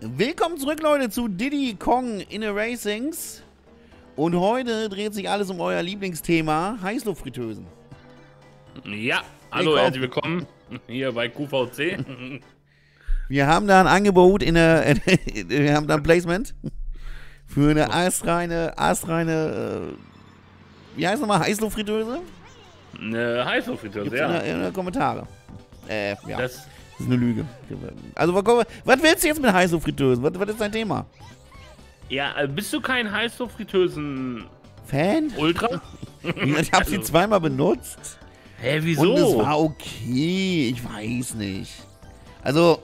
Willkommen zurück, Leute, zu Diddy Kong in a Racings. Und heute dreht sich alles um euer Lieblingsthema, Heißluftfritteusen. Ja, hallo, Willkommen. herzlich willkommen hier bei QVC. Wir haben da ein Angebot in der, wir haben da ein Placement für eine astreine, astreine, äh, wie heißt nochmal, Heißluftfritteuse? Eine Heißluftfritteuse, Gibt's in, ja. der, in der Kommentare. Äh, ja, das Das, ist eine Lüge. Also, was, willst du jetzt mit Heißluftfritteusen? Was, was ist dein Thema? ja, äh, bist du kein Heißluftfritteusen-Ultra? Fan? Ich habe sie Also- zweimal benutzt. Hä, wieso? Und es war okay. Ich weiß nicht. Also,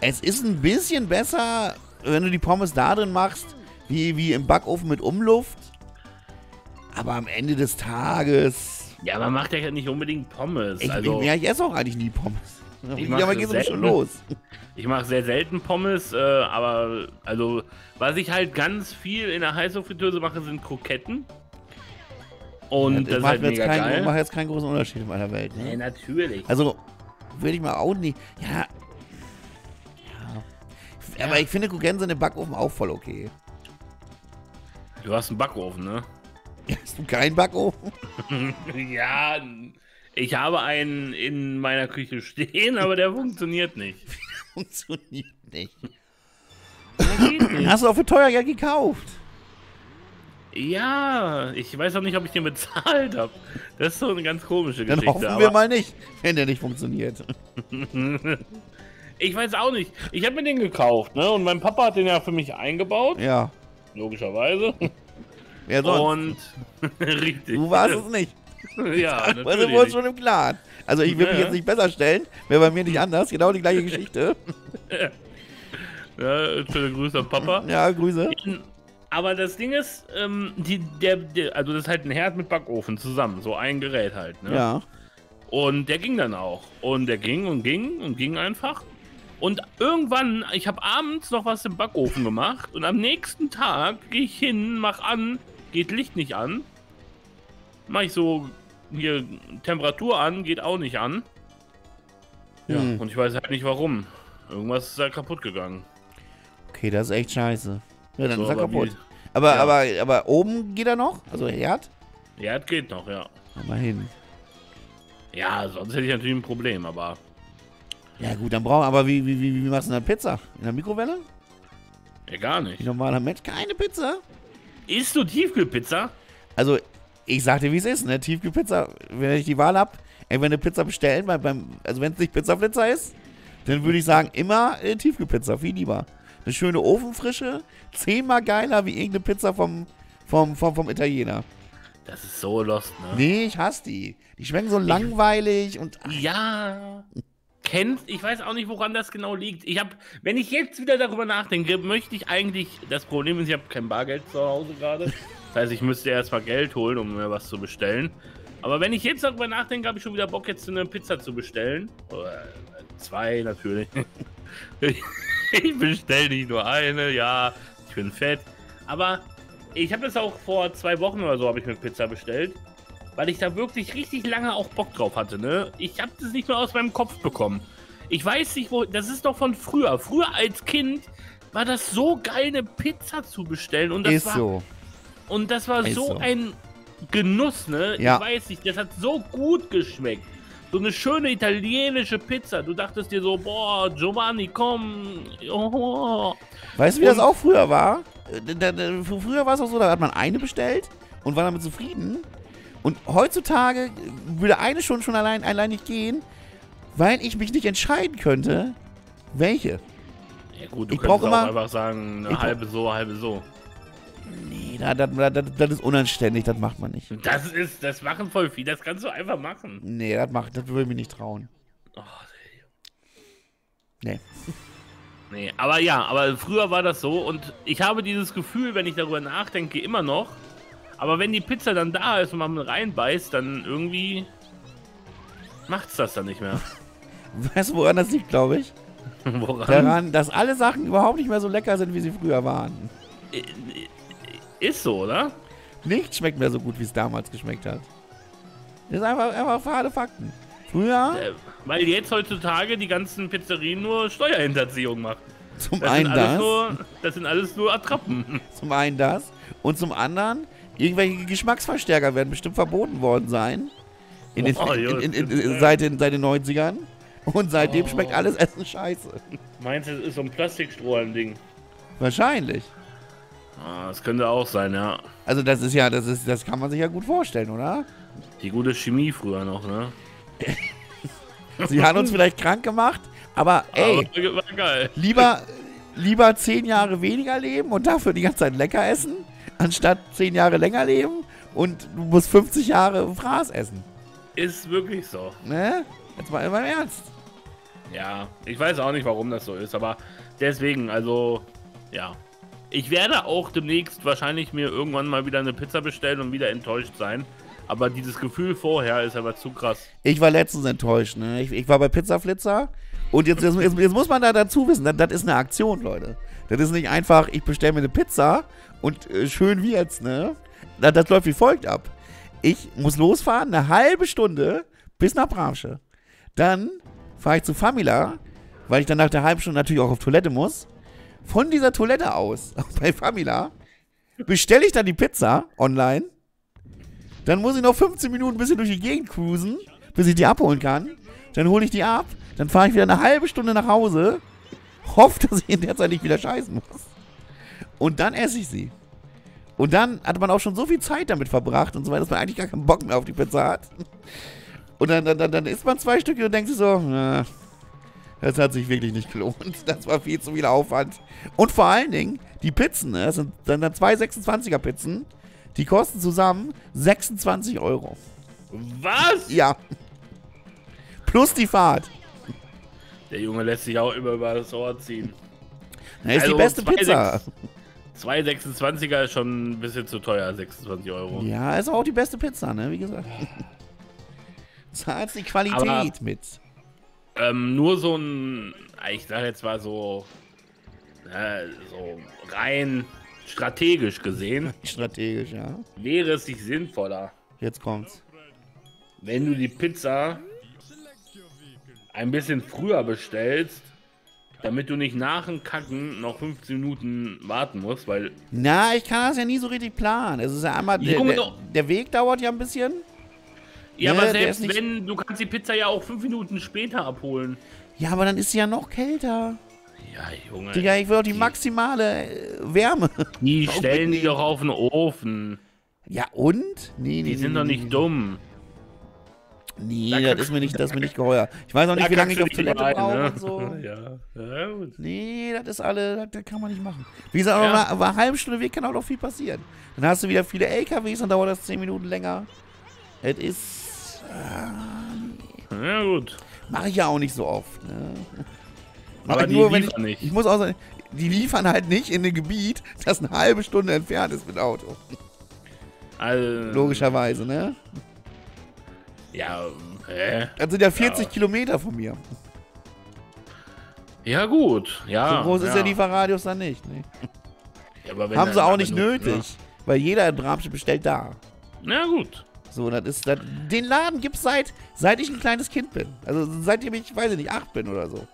es ist ein bisschen besser, wenn du die Pommes da drin machst, wie, wie im Backofen mit Umluft. Aber am Ende des Tages. ja, man macht ja nicht unbedingt Pommes. Ich, also, ich, ja, ich esse auch eigentlich nie Pommes. Ich Ja, aber das geht's aber schon selten. los. ich mache sehr selten Pommes, äh, aber also, was ich halt ganz viel in der Heißluftfritteuse mache, sind Kroketten. Und das ist macht halt mir jetzt geil. macht jetzt keinen großen Unterschied in meiner Welt. Nee, Ne? natürlich. Also, würde ich mal auch nicht. Ja. Ja. Aber ich finde Kroketten sind im Backofen auch voll okay. Du hast einen Backofen, ne? Hast du keinen Backofen? ja, ich habe einen in meiner Küche stehen, aber der funktioniert nicht. Funktioniert nicht. Nicht. Hast du auch für teuer Geld gekauft? Ja, ich weiß auch nicht, ob ich den bezahlt habe. Das ist so eine ganz komische Dann Geschichte. hoffen wir aber mal nicht, wenn der nicht funktioniert. ich weiß auch nicht. Ich habe mir den gekauft, ne? Und mein Papa hat den ja für mich eingebaut, Ja. logischerweise. Wer sonst? Und richtig. du warst es nicht. ja, Also wohl natürlich. schon im Klaren. Also ich will mich Ja. jetzt nicht besser stellen. Wäre bei mir nicht anders. Genau die gleiche Geschichte. Ja, schöne Grüße an Papa. Ja, Grüße. Aber das Ding ist, ähm, die, der, der, also das ist halt ein Herd mit Backofen zusammen, so ein Gerät halt, ne? Ja. Und der ging dann auch. Und der ging und ging und ging einfach. Und irgendwann, ich habe abends noch was im Backofen gemacht und am nächsten Tag gehe ich hin, mach an, geht Licht nicht an. Mach ich so hier Temperatur an, geht auch nicht an. Ja, Hm. und ich weiß halt nicht warum. Irgendwas ist da kaputt gegangen. Okay, das ist echt scheiße. Ja, dann So, ist er aber kaputt. wie- Aber, Ja. aber, aber oben geht er noch? Also Herd? Ja, das geht noch, ja. Immerhin. Ja, sonst hätte ich natürlich ein Problem, aber Ja gut, dann brauchen aber wie, wie, wie, wie machst du denn Pizza? In der Mikrowelle? ja, gar nicht. Wie normaler Mensch? Keine Pizza? Isst du Tiefkühlpizza? Also, ich sag dir, wie es ist, ne? Tiefkühlpizza, wenn ich die Wahl hab, entweder eine Pizza bestellen, bei, beim, also wenn es nicht Pizzaflitzer ist, dann würde ich sagen, immer äh, Tiefkühlpizza, viel lieber. Eine schöne Ofenfrische, zehnmal geiler wie irgendeine Pizza vom, vom, vom, vom Italiener. Das ist so lost, ne? Nee, ich hasse die. Die schmecken so langweilig und ach, Ja. Kennt, ich weiß auch nicht, woran das genau liegt. Ich habe, wenn ich jetzt wieder darüber nachdenke, möchte ich eigentlich, das Problem ist, ich habe kein Bargeld zu Hause gerade. Das heißt, ich müsste erstmal Geld holen, um mir was zu bestellen. Aber wenn ich jetzt darüber nachdenke, habe ich schon wieder Bock, jetzt eine Pizza zu bestellen. Oder zwei natürlich. Ich bestelle nicht nur eine, ja, ich bin fett. Aber ich habe das auch vor zwei Wochen oder so, habe ich mir Pizza bestellt. Weil ich da wirklich richtig lange auch Bock drauf hatte, ne? Ich habe das nicht mehr aus meinem Kopf bekommen. Ich weiß nicht, wo. Das ist doch von früher. Früher als Kind war das so geil, eine Pizza zu bestellen. Und das ist war, so. Und das war Ist so, ein Genuss, ne? Ja. Ich weiß nicht, das hat so gut geschmeckt. So eine schöne italienische Pizza. Du dachtest dir so, boah, Giovanni, komm. Oh. Weißt du, wie das auch früher war? Äh, Früher war es auch so, da hat man eine bestellt und war damit zufrieden. Und heutzutage würde eine schon, schon allein, allein nicht gehen, weil ich mich nicht entscheiden könnte, welche. Ja gut, du Ich könntest auch immer- einfach sagen, eine halbe so, halbe so. Nee, da- da- da- da- das ist unanständig, das macht man nicht. Das ist, das machen voll viel, das kannst du einfach machen. Nee, das macht, das würde ich mir nicht trauen. Oh, Nee. nee, aber ja, aber früher war das so und ich habe dieses Gefühl, wenn ich darüber nachdenke, immer noch. Aber wenn die Pizza dann da ist und man reinbeißt, dann irgendwie macht's das dann nicht mehr. Weißt du, woran das liegt, glaube ich? Woran? Daran, dass alle Sachen überhaupt nicht mehr so lecker sind, wie sie früher waren. Ist so, oder? Nichts schmeckt mehr so gut, wie es damals geschmeckt hat. Das ist einfach, einfach fade Fakten. Früher? Äh, weil jetzt heutzutage die ganzen Pizzerien nur Steuerhinterziehung machen. Zum Das einen das, nur, das sind alles nur Attrappen. zum einen das und zum anderen irgendwelche Geschmacksverstärker werden bestimmt verboten worden sein. In den, Oh, in, in, in, seit, den, seit den 90ern. Und seitdem Oh. schmeckt alles Essen scheiße. Meinst du, das ist so ein Plastikstrohhalm-Ding? Wahrscheinlich. Ah, das könnte auch sein, ja. Also das ist ja, das ist, das kann man sich ja gut vorstellen, oder? Die gute Chemie früher noch, ne? Sie haben uns vielleicht krank gemacht, aber ey, Aber lieber, lieber zehn Jahre weniger leben und dafür die ganze Zeit lecker essen, anstatt zehn Jahre länger leben und du musst 50 Jahre Fraß essen. Ist wirklich so. Ne? Jetzt mal im Ernst. Ja, ich weiß auch nicht, warum das so ist, aber deswegen, also, ja. Ich werde auch demnächst wahrscheinlich mir irgendwann mal wieder eine Pizza bestellen und wieder enttäuscht sein. Aber dieses Gefühl vorher ist aber zu krass. Ich war letztens enttäuscht, ne? Ich, ich war bei Pizzaflitzer und jetzt, jetzt, jetzt, jetzt muss man da dazu wissen, das, das ist eine Aktion, Leute. Das ist nicht einfach, ich bestelle mir eine Pizza und äh, schön wird's, ne? Das, das läuft wie folgt ab. Ich muss losfahren, eine halbe Stunde bis nach Bramsche. Dann fahre ich zu Famila, weil ich dann nach der halben Stunde natürlich auch auf Toilette muss. Von dieser Toilette aus, bei Famila, bestelle ich dann die Pizza online. Dann muss ich noch 15 Minuten ein bisschen durch die Gegend cruisen, bis ich die abholen kann. Dann hole ich die ab. Dann fahre ich wieder eine halbe Stunde nach Hause. Hoffe, dass ich in der Zeit nicht wieder scheißen muss. Und dann esse ich sie. Und dann hat man auch schon so viel Zeit damit verbracht und so weiter, dass man eigentlich gar keinen Bock mehr auf die Pizza hat. Und dann, dann, dann, dann isst man zwei Stücke und denkt sich so, na, das hat sich wirklich nicht gelohnt. Das war viel zu viel Aufwand. Und vor allen Dingen, die Pizzen, ne, das sind dann, zwei 26er Pizzen, die kosten zusammen 26 Euro. Was? Ja. Plus die Fahrt. Der Junge lässt sich auch immer über das Ohr ziehen. Das ist Also die beste zwei Pizza. Zwei 26er ist schon ein bisschen zu teuer, 26 Euro. Ja, ist auch die beste Pizza, ne? Wie gesagt. Zahlt die Qualität Aber- mit. Ähm, nur so ein, ich sag jetzt mal so, äh, so rein strategisch gesehen, Strategisch, ja. wäre es nicht sinnvoller, Jetzt kommt's. wenn du die Pizza ein bisschen früher bestellst, damit du nicht nach dem Kacken noch 15 Minuten warten musst, weil Na, ich kann das ja nie so richtig planen. Es ist ja einmal, der, der, der Weg dauert ja ein bisschen. Ja, Ne, aber selbst nicht- wenn du kannst die Pizza ja auch fünf Minuten später abholen. Ja, aber dann ist sie ja noch kälter. Ja, Junge, Digga, ich will doch die maximale äh, Wärme. die stellen die doch auf den Ofen. Ja, und? Nee, nee, Die sind nee, doch nee, nicht dumm. Nee, Da das ist mir nicht, das ist mir nicht geheuer. Ich weiß auch nicht, wie lange ich auf Toilette brauche ne? und so. Ja, ja, gut. Nee, das ist alle, das, kann man nicht machen. Wie gesagt, Ja. aber nach einer halben Stunde Weg kann auch noch viel passieren. Dann hast du wieder viele LKWs, dann dauert das 10 Minuten länger. Es ist. Ja, gut. Mache ich ja auch nicht so oft. Ne? Mach Aber die nur, wenn ich, nicht. ich muss auch sagen, die liefern halt nicht in ein Gebiet, das eine halbe Stunde entfernt ist mit Auto. Also, Logischerweise, ne? Ja, hä? Das sind ja 40 Ja. Kilometer von mir. Ja, gut. Ja. so groß ist der Lieferradius dann nicht. Ne? Ja, Haben sie auch nicht nötig. Weil jeder in Bramsche bestellt da. Ja, gut. So, das ist, das, den Laden gibt's seit, seit ich ein kleines Kind bin. Also seitdem ich, weiß ich nicht, acht bin oder so.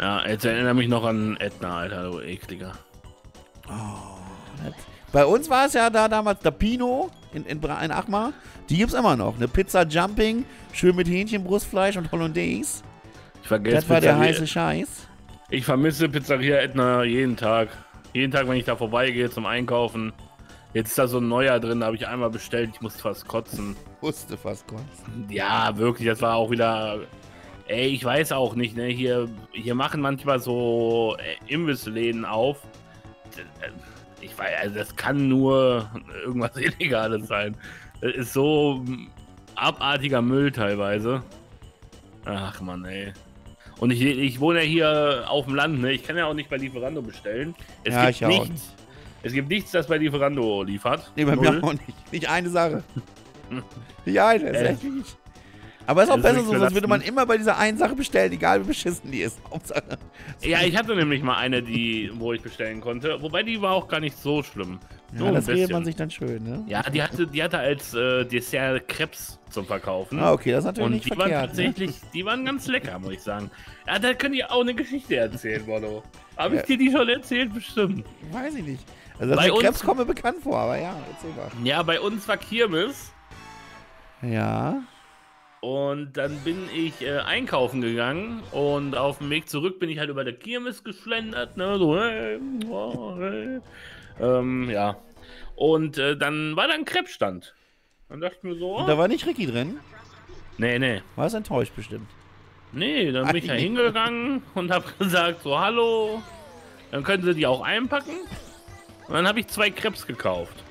Ja, jetzt erinnere mich noch an Edna, Alter, du ekliger. Das, bei uns war es ja da damals der Pino in, in, in Achmar. Die gibt's immer noch. Eine Pizza Jumping, schön mit Hähnchenbrustfleisch und Hollandaise. Ich vergesse Das war der Pizzeria- heiße Scheiß. Ich vermisse Pizzeria Edna jeden Tag. Jeden Tag, wenn ich da vorbeigehe zum Einkaufen. Jetzt ist da so ein neuer drin, da habe ich einmal bestellt, ich musste fast kotzen. Wusste fast kotzen. Ja, wirklich, das war auch wieder. Ey, ich weiß auch nicht, ne? Hier, hier machen manchmal so äh, Imbissläden auf. Äh, Ich weiß, also das kann nur irgendwas Illegales sein. Das ist so abartiger Müll teilweise. Ach man, ey. Und ich, ich wohne ja hier auf dem Land, ne? Ich kann ja auch nicht bei Lieferando bestellen. Es Ja, gibt ich auch nichts. nicht. Es gibt nichts, das bei Lieferando liefert. Nee, bei Null. mir auch nicht. Nicht eine Sache. Nicht eine, ist Äh. echt wirklich. Aber ist auch besser nicht so, sonst würde man immer bei dieser einen Sache bestellen, egal wie beschissen die ist. Hauptsache. Ja, ich hatte nämlich mal eine, die, wo ich bestellen konnte. Wobei die war auch gar nicht so schlimm. Ja, So das redet man sich dann schön, ne? Ja, die hatte, die hatte als äh, Dessert Krebs zum Verkaufen. Ah, okay, das ist natürlich Und nicht die waren verkehrt. Ne? tatsächlich, die waren ganz lecker, muss ich sagen. Ja, da könnt ihr auch eine Geschichte erzählen, Bono. Habe ich Ja. dir die schon erzählt? Bestimmt. Weiß ich nicht. Also Bei Krebs kommt mir bekannt vor, aber ja, erzähl mal. Ja, bei uns war Kirmes. Ja. Und dann bin ich äh, einkaufen gegangen und auf dem Weg zurück bin ich halt über der Kirmes geschlendert, ne, so, hey, oh, hey. Ähm, ja. Und äh, dann war da ein Krebsstand. Dann dachte ich mir so, Und oh, da war nicht Ricky drin. nee, nee, War es enttäuscht bestimmt. nee, dann bin ich da hingegangen und habe gesagt, so, hallo, dann können Sie die auch einpacken. Und dann habe ich zwei Krebs gekauft.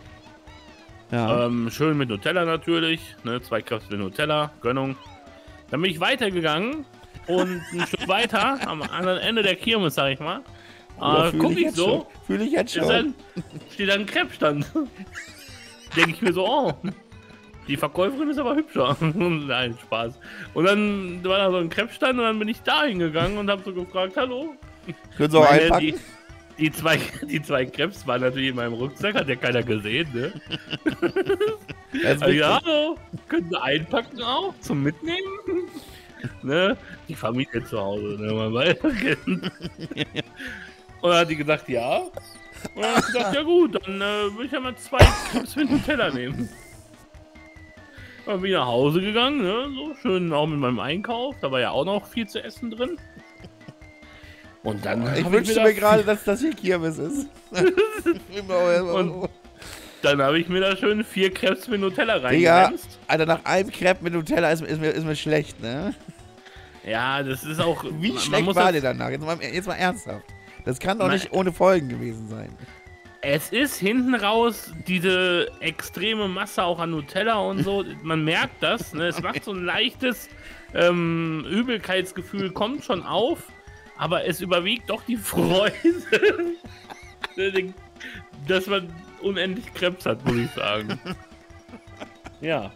Ja. Ähm, schön mit Nutella natürlich, ne, zwei Krebs mit Nutella, Gönnung. Dann bin ich weitergegangen und ein Stück weiter, am anderen Ende der Kirmes, sag ich mal, äh, guck ich ich jetzt so, schon. Fühl ich jetzt schon. dann, steht da ein Krebsstand. Denke ich mir so, oh, die Verkäuferin ist aber hübscher. Nein, Spaß. Und dann war da so ein Krebsstand und dann bin ich da hingegangen und habe so gefragt, hallo, Können Sie auch einpacken? die, die, zwei, die zwei Krebs waren natürlich in meinem Rucksack, hat ja keiner gesehen, ne? Also, ja, hallo, können Sie einpacken auch zum Mitnehmen? ne? Die Familie zu Hause, ne? Man weiß. Und dann hat die gesagt, ja. Und dann hat ich gesagt, ja gut, dann äh, will ich ja mal zwei Krebs mit Nutella nehmen. Dann bin ich nach Hause gegangen, ne? So schön auch mit meinem Einkauf. Da war ja auch noch viel zu essen drin. Und dann Ich hab wünschte da mir gerade, dass das hier Kirmes ist. Und- Dann habe ich mir da schön vier Krebs mit Nutella Digga, reingewämst. Alter, nach einem Crepe mit Nutella ist, ist, mir, ist mir schlecht, ne? Ja, das ist auch. Wie man- man schlecht muss war der danach? Jetzt mal, jetzt mal ernsthaft. Das kann doch Nein. nicht ohne Folgen gewesen sein. Es ist hinten raus diese extreme Masse auch an Nutella und so. Man merkt das. Ne? Es macht so ein leichtes ähm, Übelkeitsgefühl, kommt schon auf, aber es überwiegt doch die Freude, dass man unendlich Krebs hat, muss ich sagen. Ja.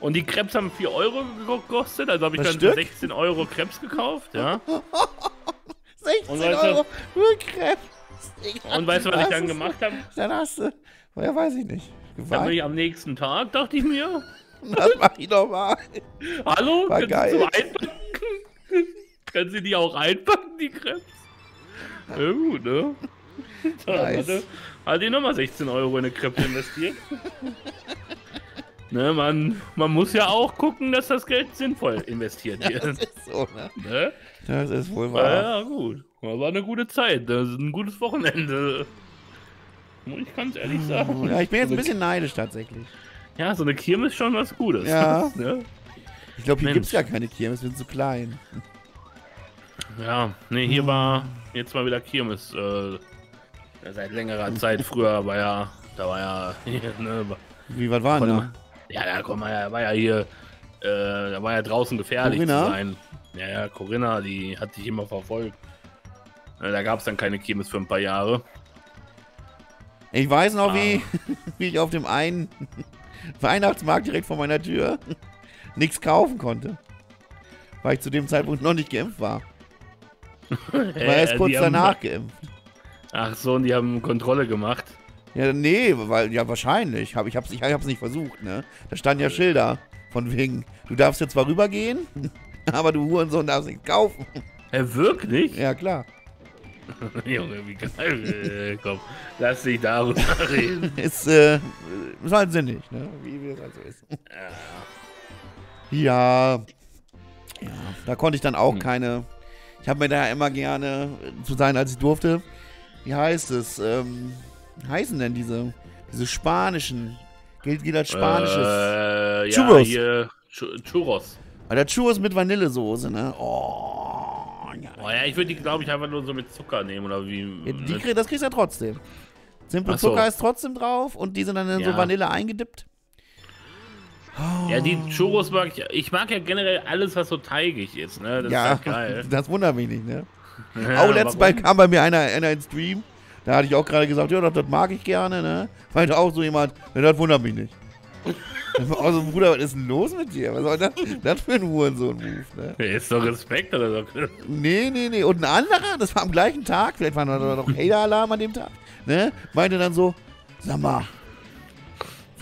Und die Krebs haben 4 Euro gekostet, also habe ich Das dann Stück? 16 Euro Krebs gekauft, ja. 16 Und weißt Euro für Crepe. Und weißt du, was ich dann gemacht habe? Dann hast du, ja, weiß ich nicht. Dann bin Geweint. ich am nächsten Tag, dachte ich mir, Das mach ich doch mal. Hallo? War geil. Können Sie die auch einpacken, die Krebs? Ja gut, ne? Dann Nice. hatte, hatte ich nochmal 16 Euro in eine Krebs investiert. ne, man, man muss ja auch gucken, dass das Geld sinnvoll investiert Das wird. ist so, ne? ne? Das ist wohl Ja, wahr. ja, gut. Das war eine gute Zeit. Das ist ein gutes Wochenende. Muss ich ganz ehrlich sagen. Ja, ich bin jetzt ein bisschen neidisch tatsächlich. Ja, so eine Kirmes ist schon was Gutes. Ja. ne? Ich glaube, hier gibt es ja keine Kirmes, wir sind zu klein. Ja, nee, hier war jetzt mal wieder Kirmes. Äh, seit längerer Zeit. Früher war ja, da war ja, ne, Wie, was war denn da? ja, da komm war ja hier, äh, da war ja draußen gefährlich Corinna? zu sein. Ja, ja, Corinna, die hat dich immer verfolgt. Äh, da gab es dann keine Kirmes für ein paar Jahre. Ich weiß noch, wie, Ah. wie ich auf dem einen Weihnachtsmarkt direkt vor meiner Tür nichts kaufen konnte. Weil ich zu dem Zeitpunkt noch nicht geimpft war. Ich war erst Äh, kurz die haben- danach geimpft. Ach so, und die haben Kontrolle gemacht. Ja, nee, weil, ja, wahrscheinlich. Hab, ich, hab's, ich hab's nicht versucht, ne? Da standen ja Schilder. Von wegen, du darfst jetzt zwar rübergehen, aber du Hurensohn darfst nichts kaufen. Hä, wirklich? Ja, klar. Junge, wie geil. Äh, komm, lass dich darüber reden. Ist, äh, ist halt sinnig, ne? Wie, wie das halt so ist. Ja. Ja, da konnte ich dann auch Hm. keine. Ich habe mir da immer gerne äh, zu sein, als ich durfte. Wie heißt es? Ähm, wie heißen denn diese, diese spanischen? Gilt, gilt als spanisches. Äh, ja, Churros. hier, Chu- Churros. Alter, Churros mit Vanillesoße, ne? Oh, ja. Oh ja, ich würde die, glaube ich, einfach nur so mit Zucker nehmen oder wie. Ja, die, mit- krieg, das kriegst du ja trotzdem. Simple so. Zucker ist trotzdem drauf und die sind dann in so Ja. Vanille eingedippt. Ja, die Churros mag ich. Ich mag ja generell alles, was so teigig ist, ne? Das ja, ist halt geil. das wundert mich nicht, ne? Ja, oh, letztes Mal kam bei mir einer, einer ins Stream. Da hatte ich auch gerade gesagt, ja, das, das mag ich gerne, ne? Meinte auch so jemand, ja, das wundert mich nicht. also, Bruder, was ist denn los mit dir? Was soll das, das für ein Hurensohn-Move, ne? Ist doch Respekt oder so. Nee, nee, nee. Und ein anderer, das war am gleichen Tag, vielleicht war noch, noch Hater-Alarm an dem Tag, ne? Meinte dann so, Sag mal,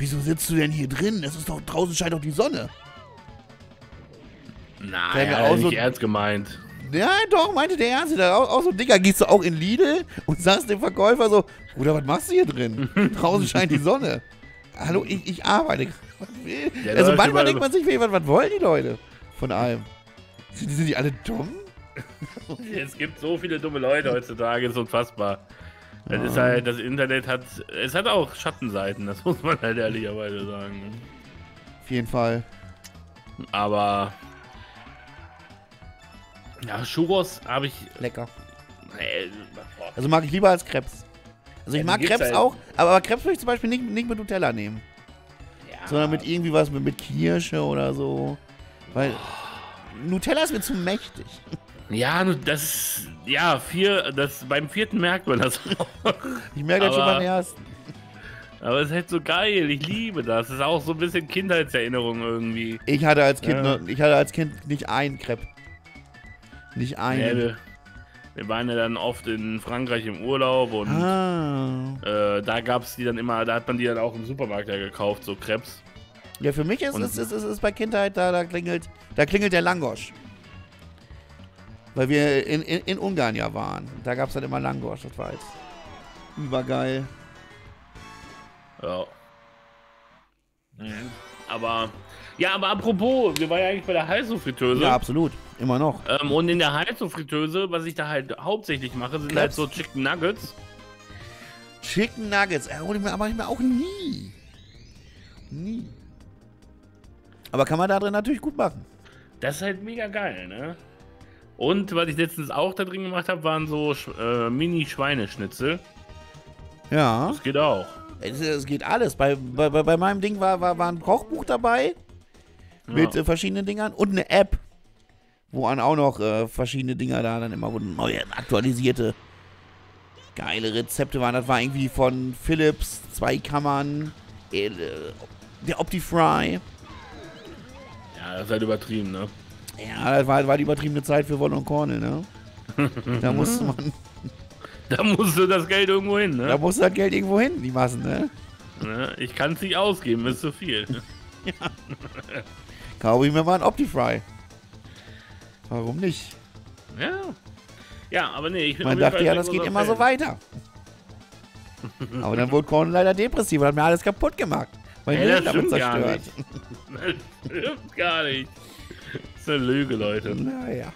wieso sitzt du denn hier drin? Es ist doch draußen scheint doch die Sonne. Nein, Wäre mir ja, auch nicht so- ernst gemeint. Ja, doch, meinte der Ernst. Auch, auch so, Digga, gehst du auch in Lidl und sagst dem Verkäufer so, Bruder, was machst du hier drin? Draußen scheint die Sonne. Hallo, ich, ich arbeite. Der Also manchmal denkt man sich, was, was wollen die Leute von allem? Sind, sind die alle dumm? Es gibt so viele dumme Leute heutzutage, ist unfassbar. Das ist Ah. halt, das Internet hat, es hat auch Schattenseiten, das muss man halt ehrlicherweise sagen. Auf jeden Fall. Aber, ja, Churros habe ich, Lecker. boah, Also mag ich lieber als Krebs. Also ich Ja, mag Krebs halt. auch, aber, Krebs würde ich zum Beispiel nicht, nicht mit Nutella nehmen. ja, Sondern mit irgendwie was mit, mit Kirsche oder so. Weil Nutella ist mir zu mächtig. ja, das, ja, vier, das, beim vierten merkt man das auch. Ich merke das schon beim ersten. Aber es ist halt so geil, ich liebe das. Es ist auch so ein bisschen Kindheitserinnerung irgendwie. Ich hatte als Kind, Ja. ich hatte als Kind nicht einen Crepe. Nicht einen. wir, wir waren ja dann oft in Frankreich im Urlaub und ah. äh, da gab es die dann immer, da hat man die dann auch im Supermarkt ja gekauft, so Krebs. Ja, für mich ist es ist, ist, ist bei Kindheit, da, da klingelt, da klingelt der Langosch. Weil wir in, in, in Ungarn ja waren. Da gab es dann immer Langosch. Das war jetzt übergeil. Ja. Mhm. Aber, ja, aber apropos, wir waren ja eigentlich bei der Heißluftfritteuse. Ja, absolut. Immer noch. Ähm, und in der Heißluftfritteuse, was ich da halt hauptsächlich mache, sind halt Krebs. so Chicken Nuggets. Chicken Nuggets. Äh, ich mir aber ich mir auch nie. Nie. Aber kann man da drin natürlich gut machen. Das ist halt mega geil, ne? Und was ich letztens auch da drin gemacht habe, waren so äh, Mini-Schweineschnitzel. Ja. Das geht auch. Es, geht alles. Bei, bei, bei bei meinem Ding war, war, war ein Kochbuch dabei mit Ja. äh, verschiedenen Dingern und eine App, wo an auch noch äh, verschiedene Dinger da dann immer wurden neue, aktualisierte, geile Rezepte waren. Das war irgendwie von Philips, zwei Kammern, äh, der Optifry. Ja, das ist halt übertrieben, ne? Ja, das war, war die übertriebene Zeit für Wolle und Kornel, ne? Da musste man, Da musst du das Geld irgendwo hin, da ne? musste das Geld irgendwo hin, die Massen, ne? ne? Ich kann es nicht ausgeben, ist zu viel. Kaufe ich mir mal ein Optifry. Warum nicht? Ja. Ja, aber nee, ich bin Man dachte ja, das geht immer so Fan. weiter. Aber dann wurde Korn leider depressiv und hat mir alles kaputt gemacht. Weil Ey, Leben das damit stimmt gar zerstört. Das stimmt gar nicht. Eine Lüge, Leute. Naja.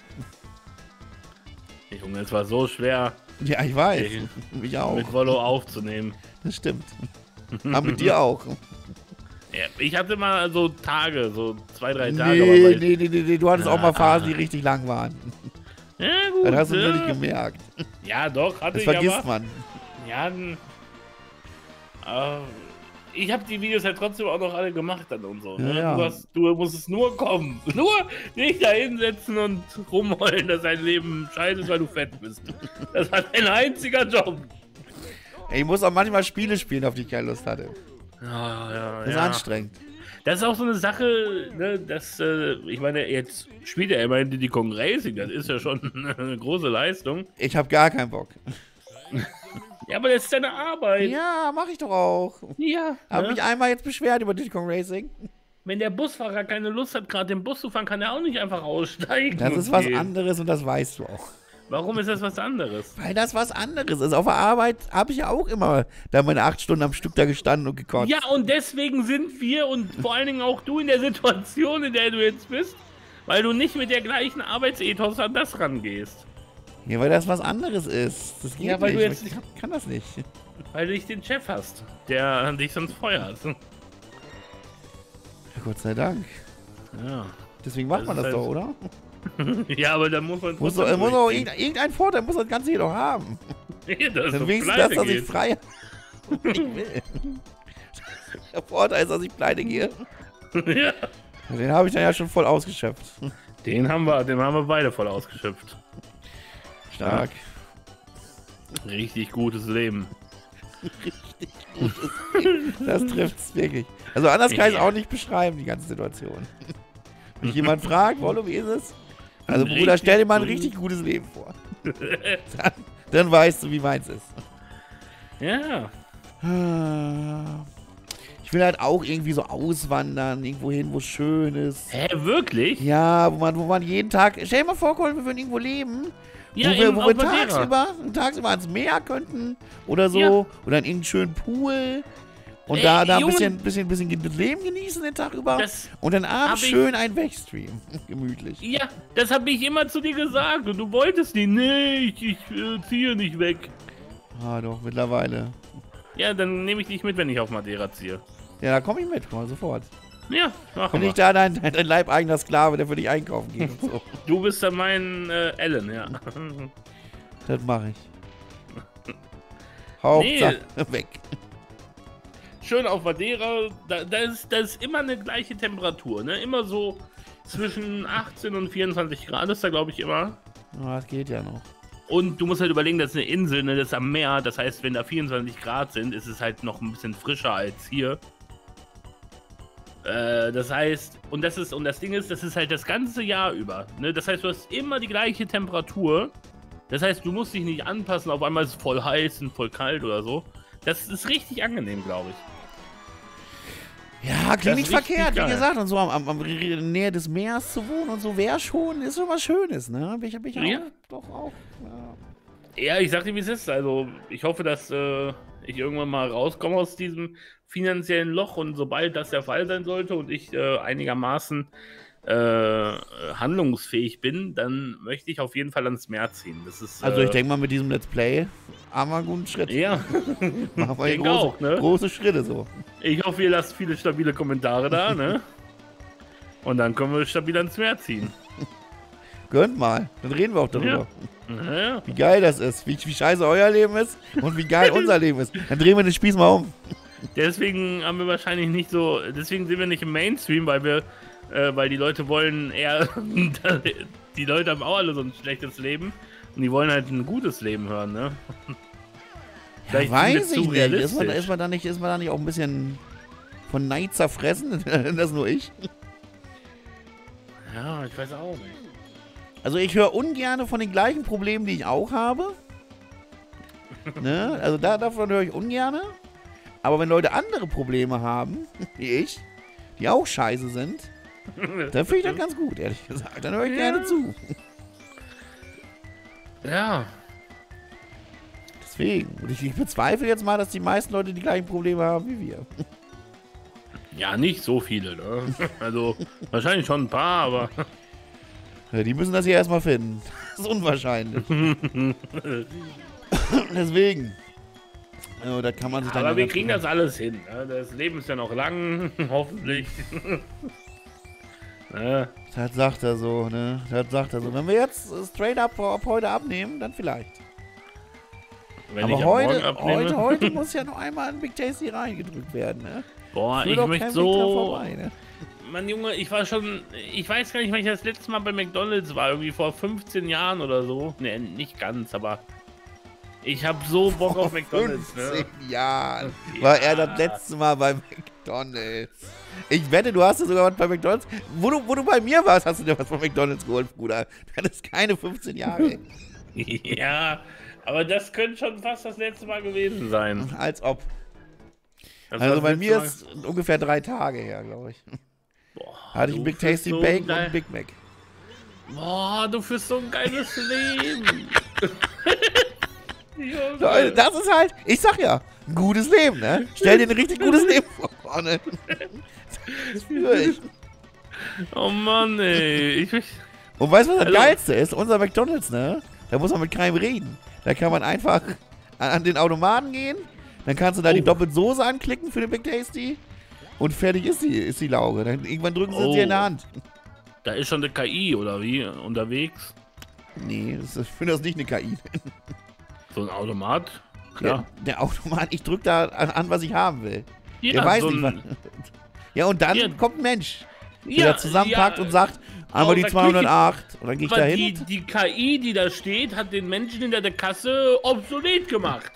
Junge, es war so schwer, Ja, ich weiß. Ey. Ich auch. mit Volo aufzunehmen. Das stimmt. Aber mit dir auch. Ja, ich hatte mal so Tage, so zwei, drei Tage. aber Nee, nee, nee, nee, nee. Du hattest auch mal Ah. Phasen, die richtig lang waren. Ja, gut. Das hast du ja. nicht gemerkt. Ja, doch, hatte Das ich vergisst aber. man. Ja, n- äh, ich habe die Videos halt trotzdem auch noch alle gemacht dann und so. Ne? Ja, ja. Du, hast, du musst nur kommen. Nur dich da hinsetzen und rumheulen, dass dein Leben scheiße ist, weil du fett bist. Das war dein einziger Job. Ey, ich muss auch manchmal Spiele spielen, auf die ich keine Lust hatte. Ja, ja, Das ist ja. anstrengend. Das ist auch so eine Sache, ne, dass, äh, ich meine, jetzt spielt er immerhin Diddy Kong Racing, das ist ja schon eine große Leistung. Ich habe gar keinen Bock. Ja, aber das ist deine Arbeit. Ja, mach ich doch auch. Ja. Habe ne? mich einmal jetzt beschwert über Diddy Kong Racing. Wenn der Busfahrer keine Lust hat, gerade den Bus zu fahren, kann er auch nicht einfach aussteigen. Das ist was anderes und das weißt du auch. Warum ist das was anderes? Weil das was anderes ist. Auf der Arbeit habe ich ja auch immer da meine acht Stunden am Stück da gestanden und gekotzt. Ja, und deswegen sind wir und vor allen Dingen auch du in der Situation, in der du jetzt bist, weil du nicht mit der gleichen Arbeitsethos an das rangehst. Ja, weil das was anderes ist. Das geht Ja, weil nicht. du jetzt- ich kann, kann das nicht. Weil du nicht den Chef hast, der dich sonst feuert. Gott sei Dank. Ja. Deswegen macht Das man ist das halt- doch, oder? Ja, aber dann muss man. Muss doch, muss doch irgendein, irgendein Vorteil muss das Ganze hier doch haben. Nee, dass Dann du wenigstens das, dass ich frei ich will. Der Vorteil ist, dass ich pleite gehe. ja. Den habe ich dann ja schon voll ausgeschöpft. Den haben wir, den haben wir beide voll ausgeschöpft. Stark. Richtig gutes Leben. Das trifft es wirklich. Also anders kann ich es auch nicht beschreiben, die ganze Situation. Wenn mich jemand fragt, Wollo, wie ist es? Also Bruder, Richtig stell dir mal ein richtig gutes Leben vor. Dann, dann weißt du, wie meins ist. Ja. Ich will halt auch irgendwie so auswandern, irgendwo hin, wo es schön ist. Hä, wirklich? Ja, wo man, wo man jeden Tag. Stell dir mal vor, Colin, wir würden irgendwo leben. Ja, wo wir, wo wir tagsüber, tagsüber ans Meer könnten oder so. Ja. Oder in irgendeinen schönen Pool. Und Ey, da, da ein bisschen, bisschen, bisschen Leben genießen den Tag über. Das, und dann abends schön ein Wegstream. Gemütlich. ja, das habe ich immer zu dir gesagt und du wolltest nicht. Nee, ich, ich äh, ziehe nicht weg. Ah, doch, mittlerweile. Ja, dann nehme ich dich mit, wenn ich auf Madeira ziehe. Ja, da komme ich mit, komm mal sofort. Ja, machen Bin wir. ich da dein, dein, leibeigener Sklave, der für dich einkaufen geht und so. Du bist dann mein äh, Ellen, ja. Das mache ich. Hauptsache weg. Schön auf Madeira, da, da, ist, da ist immer eine gleiche Temperatur, ne? Immer so zwischen 18 und 24 Grad ist da, glaube ich, immer. Ah, das geht ja noch. Und du musst halt überlegen, das ist eine Insel, ne? das ist am Meer. Das heißt, wenn da 24 Grad sind, ist es halt noch ein bisschen frischer als hier. Äh, das heißt, und das ist, und das Ding ist, das ist halt das ganze Jahr über. Ne? Das heißt, du hast immer die gleiche Temperatur. Das heißt, du musst dich nicht anpassen, auf einmal ist es voll heiß und voll kalt oder so. Das ist richtig angenehm, glaube ich. Ja, klingt nicht verkehrt, wie gesagt. Und so am, am, am Nähe des Meeres zu wohnen und so wäre schon, ist schon was Schönes, ne? Bin ich, bin ich Ja. auch, doch auch. Ja. Ja, ich sag dir, wie es ist. Also, ich hoffe, dass äh, ich irgendwann mal rauskomme aus diesem finanziellen Loch und sobald das der Fall sein sollte und ich äh, einigermaßen äh, handlungsfähig bin, dann möchte ich auf jeden Fall ans Meer ziehen. Das ist, Also äh, ich denke mal, mit diesem Let's Play haben wir einen guten Schritt. Ja, Machen wir große, auch, ne? große Schritte so. ich hoffe, ihr lasst viele stabile Kommentare da, ne? Und dann können wir stabil ans Meer ziehen. Gönnt mal. Dann reden wir auch darüber. Ja. Wie geil das ist. Wie, wie scheiße euer Leben ist und wie geil unser Leben ist. Dann drehen wir den Spieß mal um. Deswegen haben wir wahrscheinlich nicht so, deswegen sind wir nicht im Mainstream, weil wir, äh, weil die Leute wollen eher, die Leute haben auch alle so ein schlechtes Leben und die wollen halt ein gutes Leben hören, ne? Ja, weiß ich nicht. Ist man, ist, man da nicht. ist man da nicht auch ein bisschen von Neid zerfressen? das nur ich? Ja, ich weiß auch nicht. Also ich höre ungern von den gleichen Problemen, die ich auch habe. ne? Also da, davon höre ich ungern. Aber wenn Leute andere Probleme haben, wie ich, die auch scheiße sind, dann finde ich das ganz gut, ehrlich gesagt. Dann höre ich Ja. gerne zu. Ja, Deswegen. Und ich, ich bezweifle jetzt mal, dass die meisten Leute die gleichen Probleme haben wie wir. ja, nicht so viele, ne? Also, wahrscheinlich schon ein paar, aber Ja, die müssen das hier erstmal finden. Das ist unwahrscheinlich. Deswegen. Ja, da kann man sich dann aber wir kriegen das alles hin. Ne? Das Leben ist ja noch lang, hoffentlich. ne? Das sagt er so, ne? Das sagt er so. Wenn wir jetzt straight up ab heute abnehmen, dann vielleicht. Wenn Aber heute, heute, heute muss ja noch einmal ein Big Tasty reingedrückt werden, ne? Boah, Führt ich möchte so. vorbei, ne? Mann, Junge, ich war schon. Ich weiß gar nicht, wann ich das letzte Mal bei McDonalds war. Irgendwie vor 15 Jahren oder so. Ne, nicht ganz, aber. Ich hab so Bock auf McDonalds, ne? 15 Jahren war er das letzte Mal bei McDonalds. Ich wette, du hast ja sogar was bei McDonalds. Wo du, wo du bei mir warst, hast du dir was von McDonalds geholt, Bruder. Das ist keine 15 Jahre. ja, aber das könnte schon fast das letzte Mal gewesen sein. Als ob. Das Also bei mir Mal- ist ungefähr drei Tage her, glaube ich. Boah, Hatte ich du ein Big Tasty so Bacon und geil- ein Big Mac. Boah, du führst so ein geiles Leben. Leute, das ist halt, ich sag ja, ein gutes Leben, ne? Stell dir ein richtig gutes Leben vor, Freunde. Das führe ich. Oh Mann, ey. Ich, Und weißt du, was das Geilste ist? Unser McDonalds, ne? Da muss man mit keinem reden. Da kann man einfach an, den Automaten gehen, dann kannst du da die Oh. doppelte Soße anklicken für den Big Tasty und fertig ist die, ist die Lauge. Dann irgendwann drücken sie es dir in der Oh. Hand. da ist schon eine KI, oder wie? Unterwegs. Nee, das ich finde das nicht eine KI. So ein Automat. Klar. Der, der Automat, ich drück da an, was ich haben will. Ja, der weiß so nicht, was. Ja, und dann Ja. kommt ein Mensch, der ja, da zusammenpackt ja, und sagt, einmal die da 208. Und dann gehe ich da hin. die, die KI, die da steht, hat den Menschen hinter der Kasse obsolet gemacht.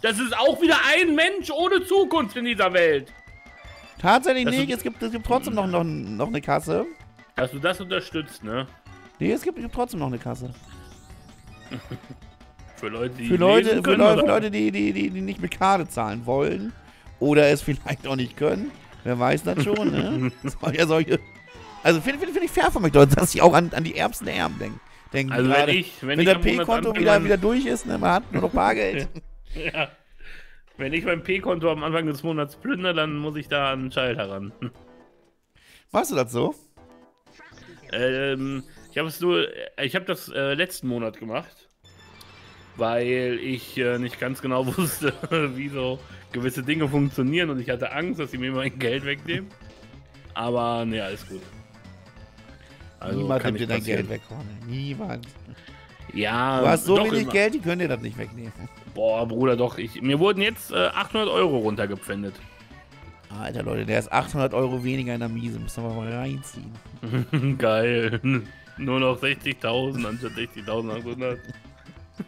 Das ist auch wieder ein Mensch ohne Zukunft in dieser Welt. Tatsächlich Das nicht, es gibt, es gibt trotzdem noch, noch, noch eine Kasse. Dass du das unterstützt, ne? Nee, es gibt, es gibt trotzdem noch eine Kasse. Für Leute, die Für Leute, für können, Leute, für? Leute die, die, die, die nicht mit Karte zahlen wollen oder es vielleicht auch nicht können. Wer weiß das schon, ne? Soll ja solche. Also finde find, find ich fair von McDonalds, dass sie auch an, an die Ärmsten der Ärmsten denken. denken Also gerade, wenn ich, wenn, wenn ich das P-Konto wieder, wieder durch ist, ne, man hat nur noch Bargeld. Ja. Wenn ich mein P-Konto am Anfang des Monats plündere, dann muss ich da an einen Schalter ran. Machst du das so? Ähm, ich habe es nur, ich habe das äh, letzten Monat gemacht, weil ich äh, nicht ganz genau wusste, wie so gewisse Dinge funktionieren und ich hatte Angst, dass sie mir mein Geld wegnehmen. Aber ne, alles gut. Also Niemand nimmt dir dein Geld weg. Niemand. Ja, Du hast so wenig immer. Geld, die können dir das nicht wegnehmen. Boah, Bruder, doch. Ich, mir wurden jetzt äh, 800 Euro runtergepfändet. Alter Leute, der ist 800 Euro weniger in der Miese. Müssen wir mal reinziehen. Geil. Nur noch 60.000 anstatt 60.800.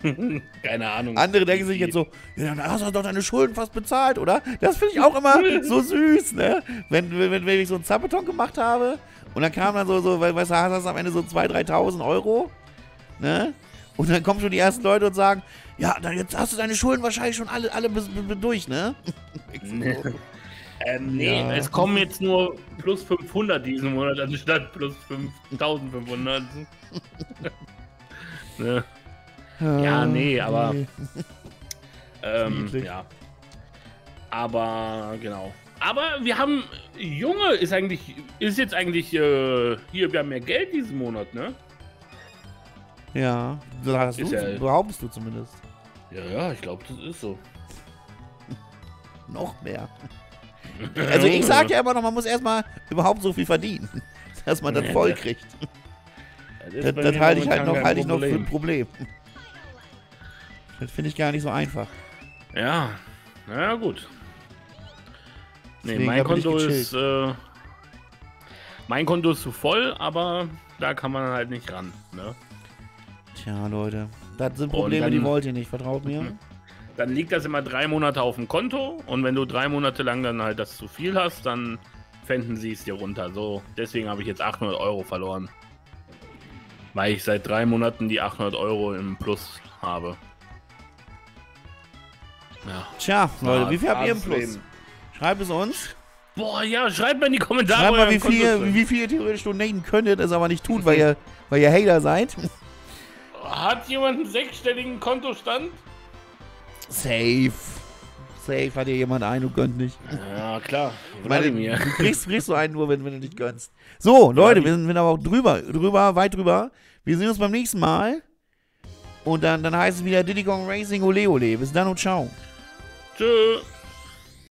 Keine Ahnung. Andere denken sich jetzt so, ja, dann hast du doch deine Schulden fast bezahlt, oder? Das finde ich auch immer so süß, ne? Wenn, wenn, wenn ich so einen Zappeton gemacht habe und dann kam dann so, so weißt du, hast du am Ende so 2.000, 3.000 Euro, ne? Und dann kommen schon die ersten Leute und sagen, ja, dann jetzt hast du deine Schulden wahrscheinlich schon alle, alle bis, bis, bis durch, ne? So, Ähm, nee, Ja. es kommen jetzt nur plus 500 diesen Monat anstatt plus 5500. ne? Ja, nee, aber- Ähm, ja. Aber, genau. Aber wir haben, Junge, ist eigentlich, ist jetzt eigentlich, äh, hier, wir haben mehr Geld diesen Monat, ne? Ja, das hast du, ja- behauptest du zumindest. Ja, ja, ich glaube, das ist so. Noch mehr. Also ich sag ja immer noch, man muss erstmal überhaupt so viel verdienen, dass man das voll kriegt. Das, Das, das halte ich halt noch, halte ich noch für ein Problem. Das finde ich gar nicht so einfach. Ja, naja, gut. Nee, mein Konto ist. Äh, mein Konto ist zu voll, aber da kann man halt nicht ran. Ne? Tja, Leute. Das sind Probleme, dann- die wollt ihr nicht, vertraut mir. Mhm. Dann liegt das immer drei Monate auf dem Konto und wenn du drei Monate lang dann halt das zu viel hast, dann fänden sie es dir runter. So, deswegen habe ich jetzt 800 Euro verloren. Weil ich seit drei Monaten die 800 Euro im Plus habe. Ja. Tja, Leute, wie viel habt ihr im Plus? Leben. Schreibt es uns. Boah, ja, schreibt mal in die Kommentare. Schreibt mal, wie viel, wie viel ihr theoretisch donaten könntet, es aber nicht tut, weil ihr, weil ihr Hater seid. Hat jemand einen sechsstelligen Kontostand? Safe. Safe hat hier jemand ein und gönnt nicht. Ja, klar. Ich meine, Wladimir. du kriegst, kriegst du einen nur, wenn, wenn du nicht gönnst. So, Leute, wir sind, wir sind aber auch drüber, drüber, weit drüber. Wir sehen uns beim nächsten Mal. Und dann, dann heißt es wieder Diddy Kong Racing Ole Ole. Bis dann und ciao. Tschüss.